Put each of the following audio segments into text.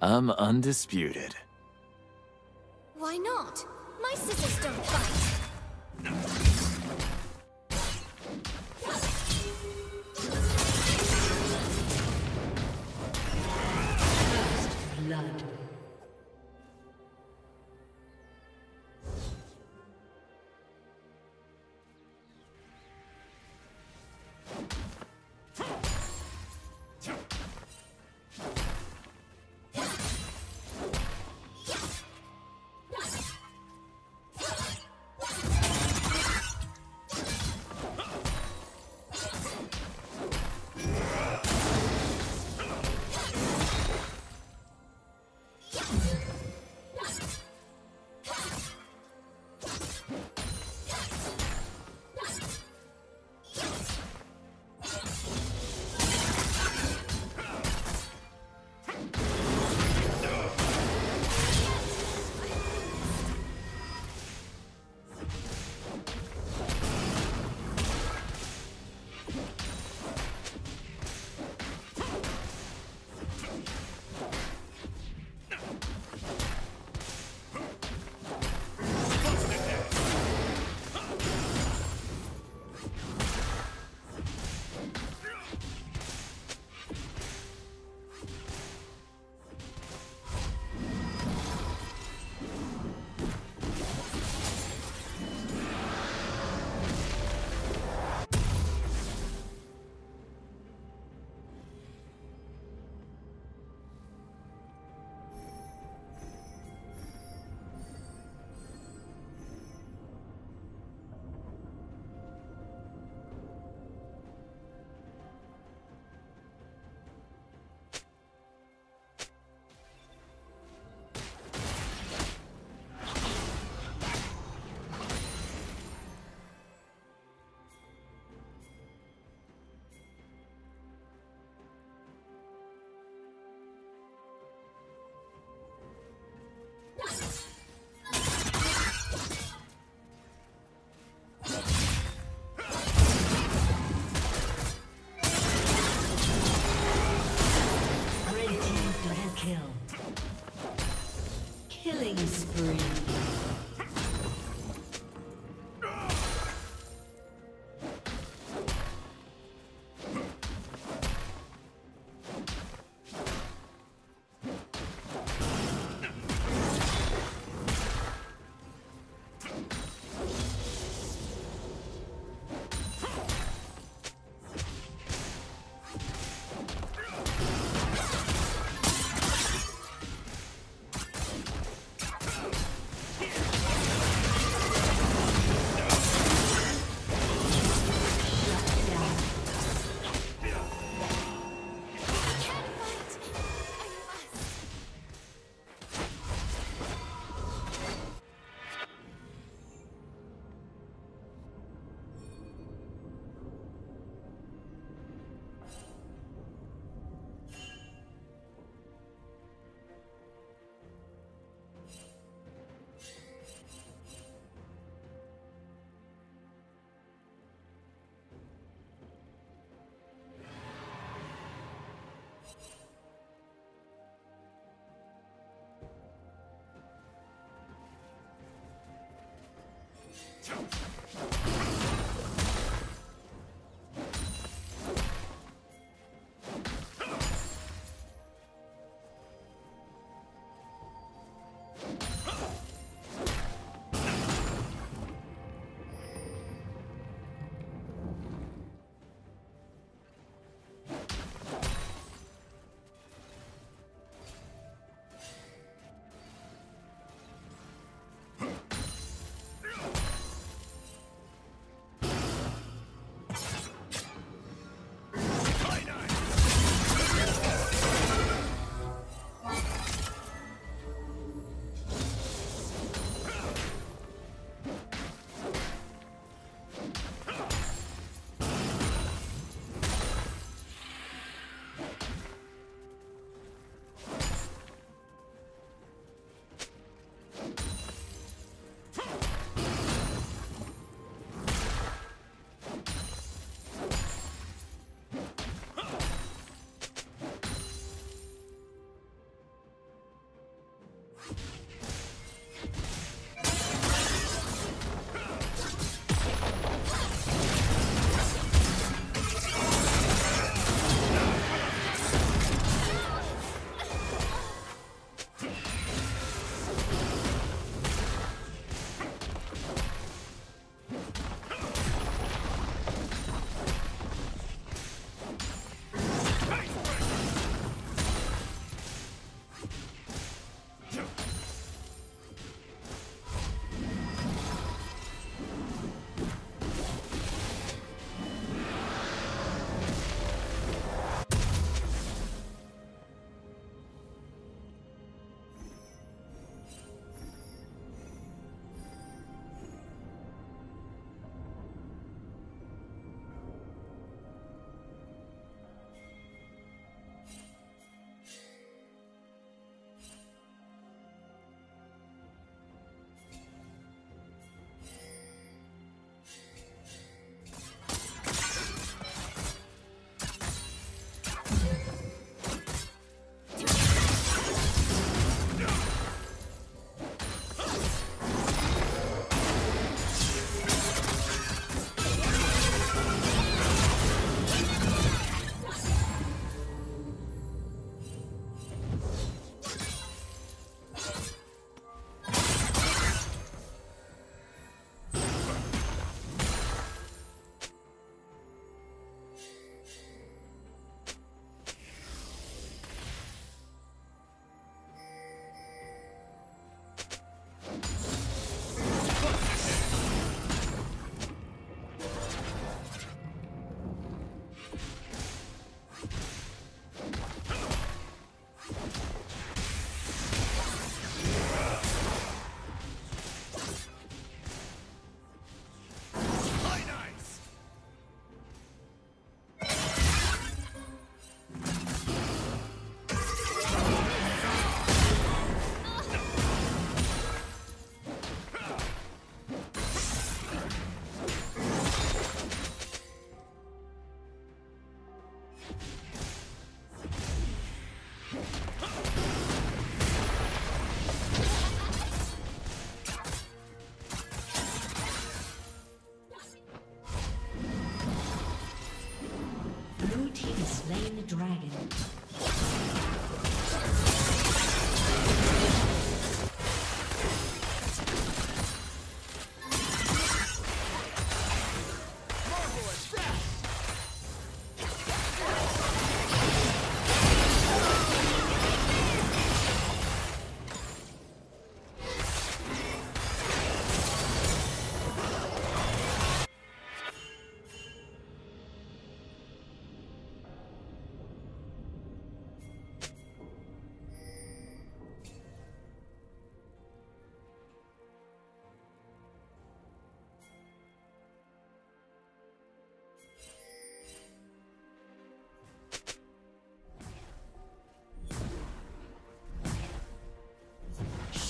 I'm undisputed. Why not? My scissors don't bite. Blood.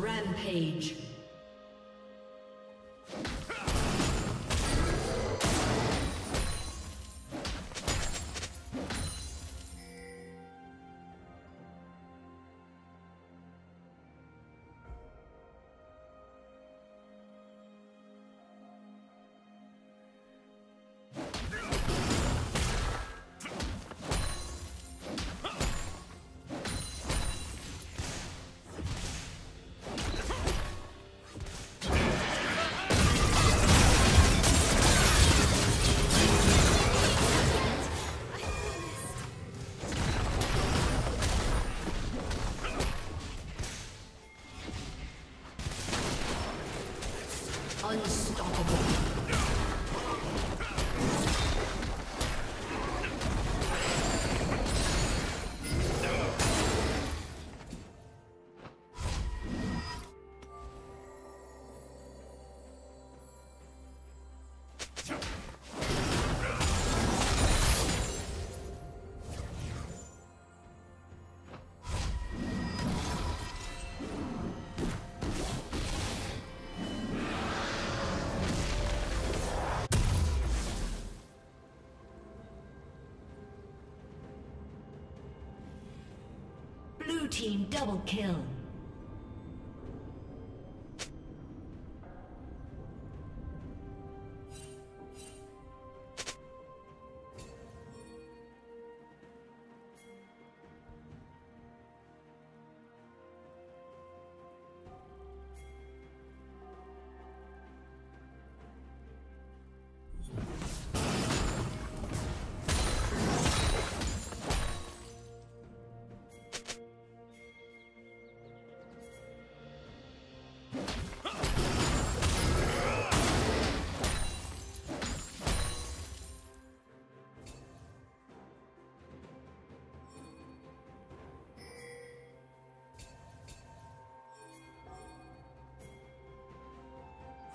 Rampage. Team double kill.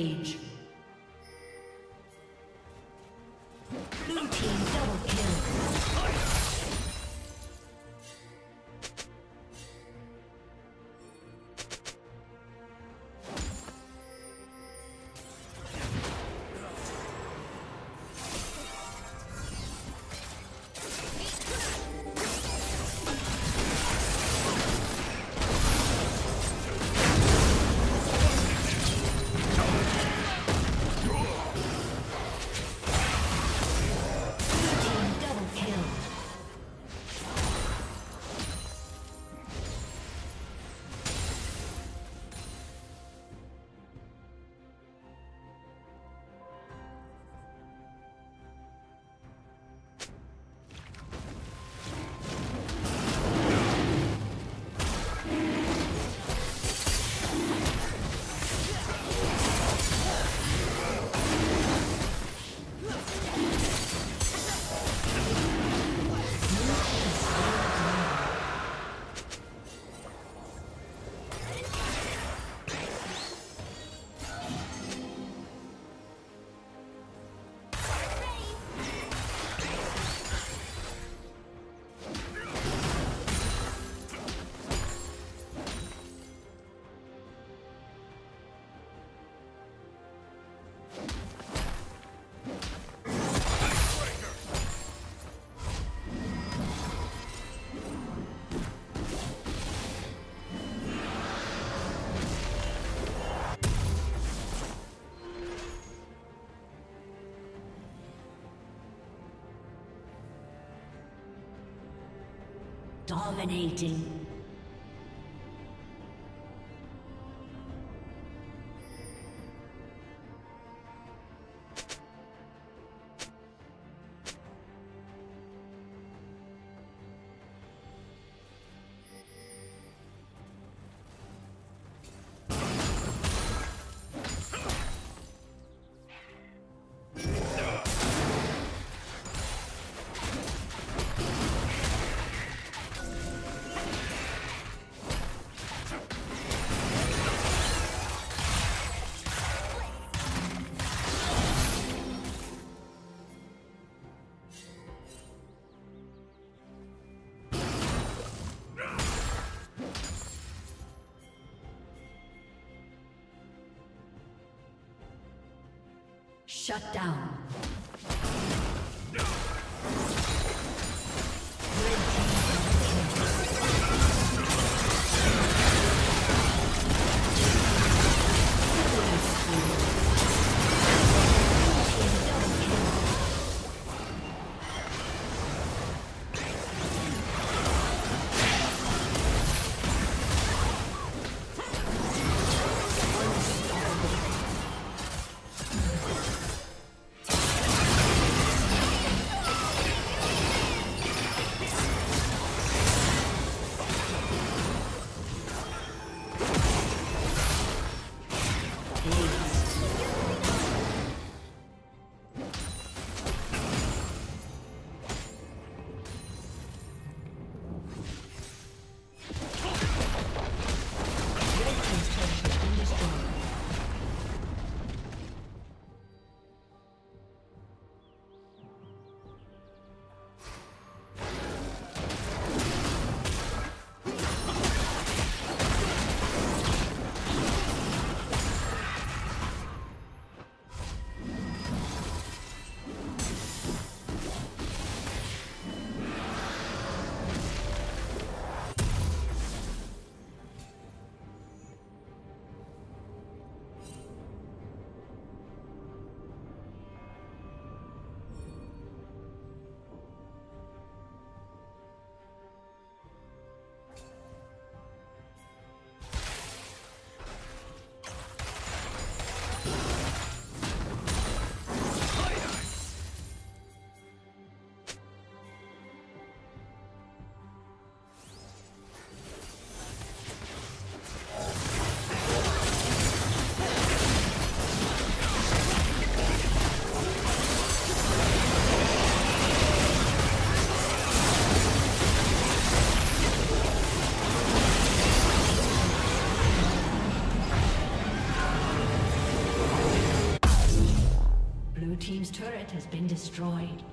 Rampage. Dominating. Shut down. Been destroyed.